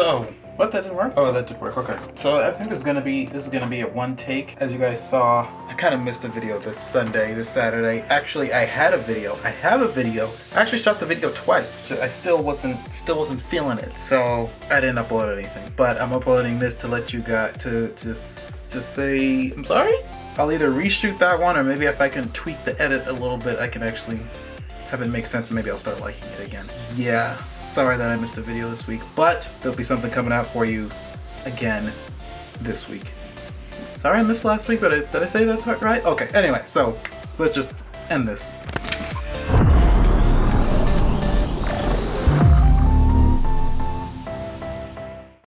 So, What that didn't work? Oh, that did work. Okay. So I think this is gonna be this is gonna be a one take. As you guys saw, I kind of missed a video this Sunday, this Saturday. Actually, I had a video. I have a video. I actually shot the video twice. I still wasn't still wasn't feeling it, so I didn't upload anything. But I'm uploading this to let you guys to to s- to say I'm sorry. I'll either reshoot that one or maybe if I can tweak the edit a little bit, I can actually have it make sense and maybe I'll start liking it again. Yeah, sorry that I missed a video this week, but there'll be something coming out for you again this week. Sorry I missed last week, but I, did I say that's right? Okay, anyway, so let's just end this.